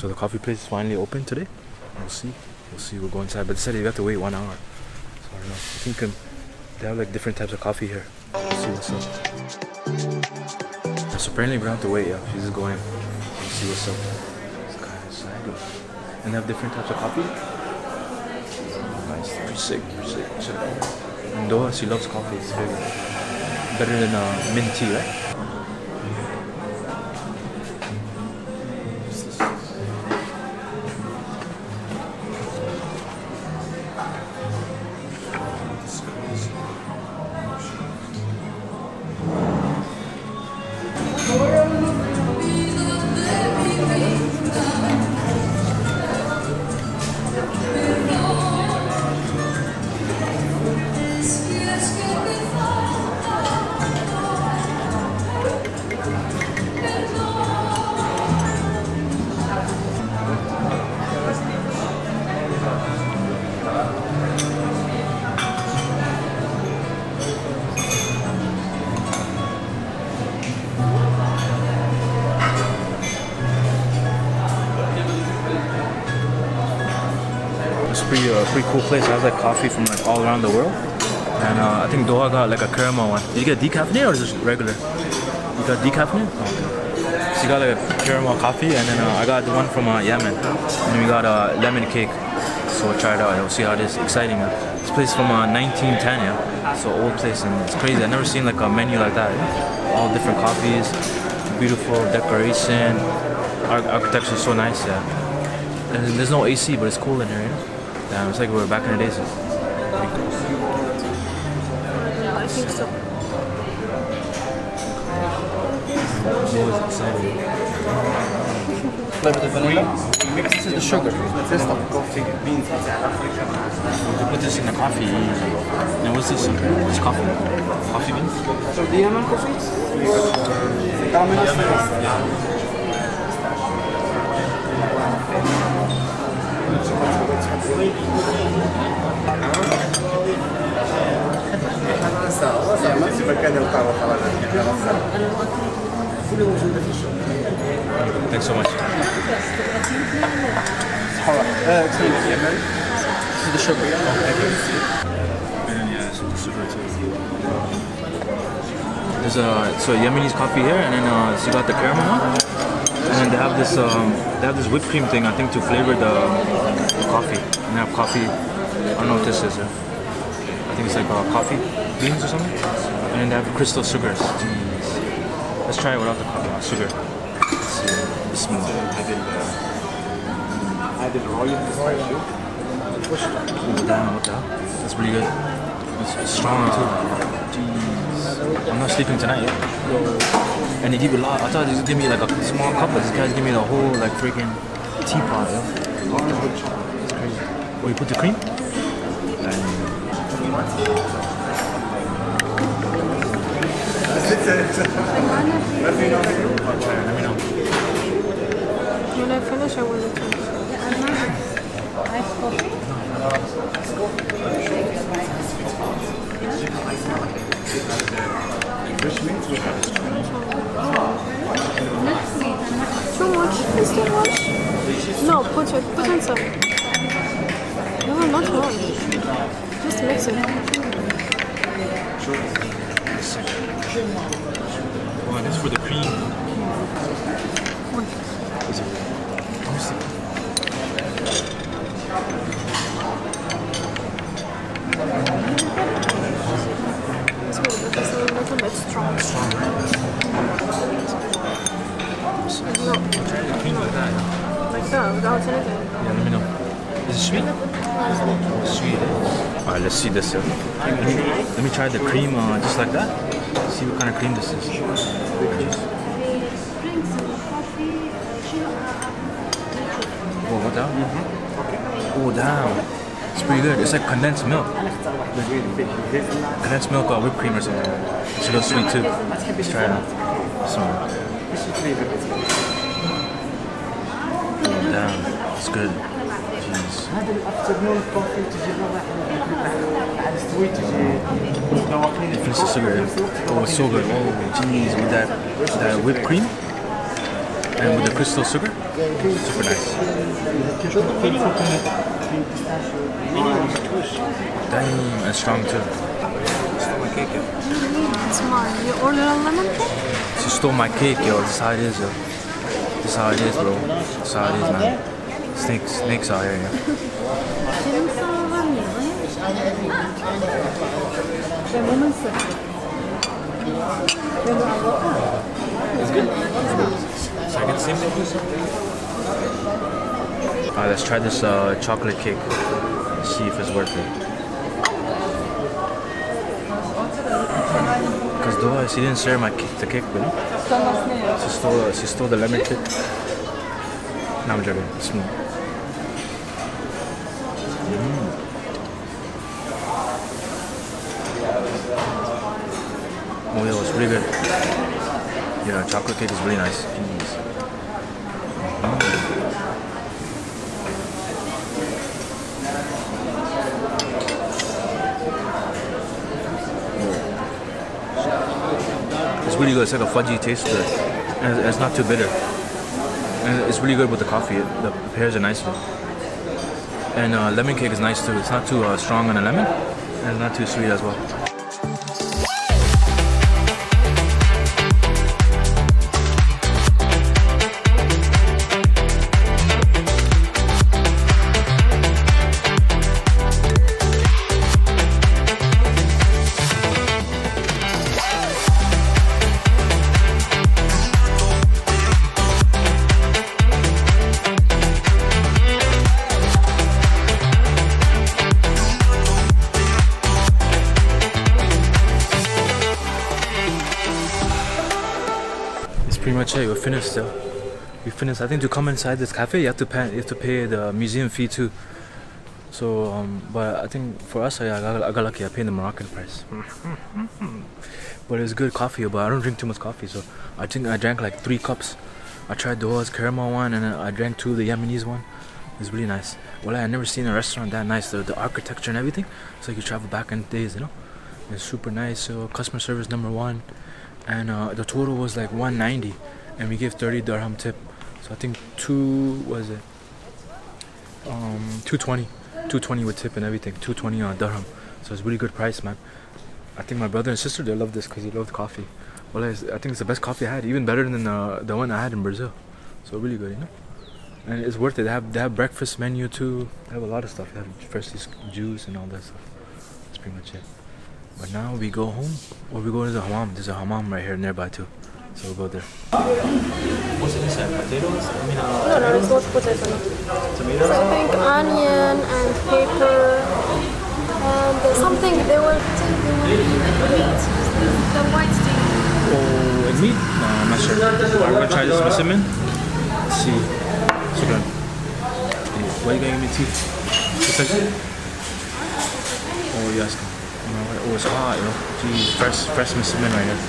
So the coffee place is finally open today. We'll see. We'll see. We'll go inside. But they said you have to wait one hour. So I don't know. I think um, they have like different types of coffee here. Let's see what's up. So apparently we're gonna have to wait. Yeah, she's just going. Let's see what's up. Kind of sad. And they have different types of coffee. Nice. Pretty sick. Pretty sick. And Doha, she loves coffee. It's very better than uh, mint tea, right? Pretty, uh, pretty cool place. It has like coffee from like all around the world. And uh, I think Doha got like a caramel one. Did you get decaffeinated or just regular? You got decaffeinated? Oh. So you got like a caramel coffee, and then uh, I got the one from uh, Yemen. And we got a lemon cake. So we'll try it out. We'll see how it is. Exciting. This place from uh, 1910, yeah. So old place, and it's crazy. I've never seen like a menu like that. yeah. All different coffees, beautiful decoration. Ar- architecture is so nice, yeah. And there's no AC, but it's cool in here, know? Damn, it's like we were back in the days. Pretty. Yeah, I think so. Always exciting. Flavor the vanilla. This is the sugar. This one. You put this in the coffee. Now what's this? What's coffee? Coffee beans? So do you have coffee? Caramel ما ماشي مكان يلقاو أخرى كل موجوده في الشغل Thanks so much. صحة واحدة. اكسلنت. This is the sugar. Oh, thank you. It's a, it's Yemeni's coffee here, and then uh, so you got the caramel one. And they have this um, they have this whipped cream thing, I think, to flavor the, the coffee. And they have coffee. I don't know what this is. Here. I think it's like uh, coffee beans or something. And then they have crystal sugars. Jeez. Let's try it without the coffee, uh, sugar. Let's see. Uh, I did royal Damn, what the hell? That's pretty good. It's, it's strong too. Jeez. I'm not sleeping tonight. And they give a lot. I thought they just give me like a small cup, but this guy's giving me the whole like freaking teapot. Yo. It's crazy. Oh, you put the cream? Let me know. Let me know. When I finish, I will return. Yeah, I'm not. I spoke. Too much? It's too much? No, put it, put in some. No, not much. Just mix it. Oh, this for the cream. Is it? Yeah, let me know. Is it sweet? Sweet. Alright, let's see this. uh, Let me, let me try the cream uh, just like that. See what kind of cream this is. Whoa, what the hell? Oh, damn. It's pretty good. It's like condensed milk. Condensed milk or whipped cream or something. It's a little sweet too. Let's try it out. Smell Oh, damn. It's good. Jeez. هذا الافترنون كوفي تجي واحد على السويت تجي نواقين Finish the sugar. Oh, it's so good. Oh, jeez, with that, that whipped cream. and with the crystal sugar, super nice. Damn, and strong too. It's mine. You order a lemon cake? She stole my cake, yo. This is how it is, yo. Is how it is, bro. This is how it is, man. Snakes, snakes out here. Ve bunun sırrı. So I same thing. Alright, let's try this uh, chocolate cake. See if it's worth it. Though she didn't share my cake, the cake with me. She stole, she stole the lemon cake. No, I'm joking. It's smooth. Mm. Oh yeah, it's really good. Yeah, chocolate cake is really nice. Really good. It's like a fudgy taste to it. And it's- not too bitter. And it's really good with the coffee. The pears are nice. And uh, lemon cake is nice too. It's not too uh, strong on the lemon. And not too sweet as well. Pretty much it. We're finished still. We finished. I think to come inside this cafe, you have to pay. You have to pay the museum fee too. So, um, but I think for us, I, I, got, I got lucky. I paid the Moroccan price. but it's good coffee. But I don't drink too much coffee, so I think I drank like three cups. I tried the Doha's caramel one, and I drank two the Yemenis one. It's really nice. Well, I never seen a restaurant that nice. The, the architecture and everything. It's like you travel back in days, you know. It's super nice. So customer service number one, and uh, the total was like 190, and we gave 30 dirham tip. So I think two was it? Um, 220, 220 with tip and everything. 220 on dirham. So it's really good price, man. I think my brother and sister they love this because they love coffee. Well, I think it's the best coffee I had, even better than uh, the one I had in Brazil. So really good, you know. And it's worth it. They have they have breakfast menu too. They have a lot of stuff. They have squeezed juice and all that stuff. That's pretty much it. But now we go home, or we go to the hammam. There's a hammam right here nearby too, so we'll go there. What's inside? Potatoes? I mean, uh, No, no, it's not potato. tomatoes. So I think onion and pepper and something they were they were meat. The white thing. Oh, and meat? No, I'm not sure. Alright, we're gonna try this msemen. Let's see. Shukran. Why you gonna give me tea? It's like, oh yes. You know, oh, it's hot, yo. Jeez, fresh, fresh msemen right here.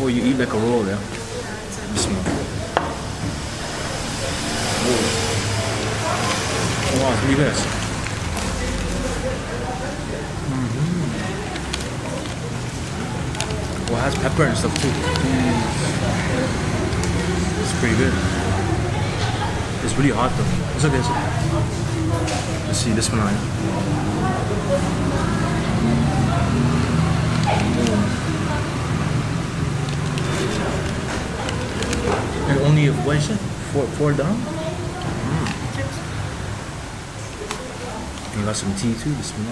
Oh, you eat like a roll, yeah. Bismillah. Oh, wow, it's really good. Well, it has pepper and stuff too. Jeez. It's pretty good. It's really hot though. It's okay. It's okay. Let's see this one on. And only is it? Four four down? Mm. You got some tea too, this one.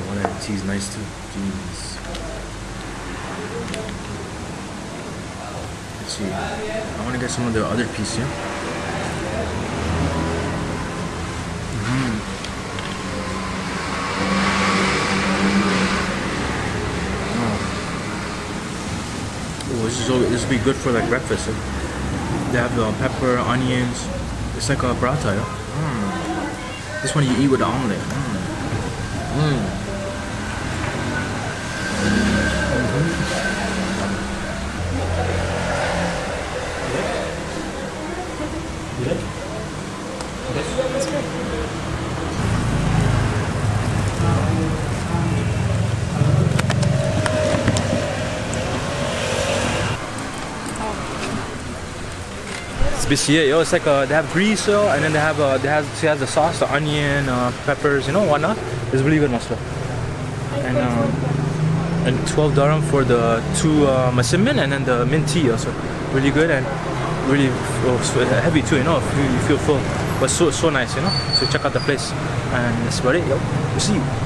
Oh, that tea's nice too. Jeez. Let's see. I want to get some of the other piece here. This is all, this would be good for like breakfast. They have the pepper, onions. It's like a paratha. Yeah? Mm. This one you eat with the omelet. Mm. Mm. BCA. Yo, it's like uh, they have grease, yo, and then they have uh, they have she has the sauce, the onion, uh, peppers, you know, whatnot. It's really good, masla. And um, and 12 dirham for the two uh, and then the mint tea also. Really good and really oh, heavy too, you know. You, you feel full, but so so nice, you know. So check out the place, and that's about it, yo. We'll see you.